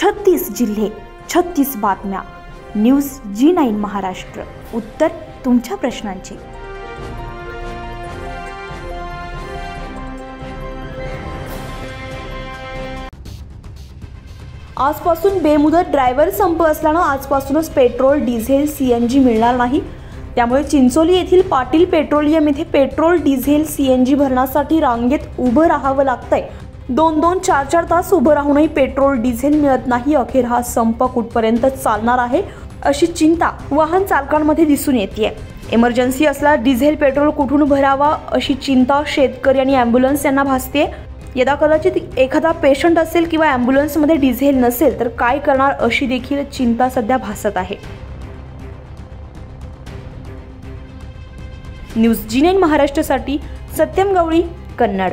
छत्तीस जिल्हे छत्तीस बातम्या. न्यूज जी नाईन महाराष्ट्र. उत्तर तुमच्या प्रश्नांची. आजपासून बेमुदत ड्रायव्हर संप असल्यानं आजपासूनच petrol diesel C N G मिळणार नाही. त्यामुळे चिंचोली येथील पाटील पेट्रोलियम येथे petrol diesel C N G भरण्यासाठी रांगेत उभं राहावं लागतंय. दोन दोन चार चार तास उभं राहूनही पेट्रोल डिझेल मिळत नाही. अखेर हा संप कुठपर्यंत चालणार आहे अशी चिंता वाहन चालकांमध्ये दिसून येते इमर्जन्सी असला डिझेल पेट्रोल कुठून भरावा अशी चिंता शेतकरी आणि ॲम्ब्युलन्स यांना भासते यदा कदाचित एखादा पेशंट असेल किंवा ॲम्ब्युलन्समध्ये डिझेल नसेल तर काय करणार अशी देखील चिंता सध्या भासत आहे. न्यूज जी नाईन महाराष्ट्रासाठी सत्यम गवळी कन्नड.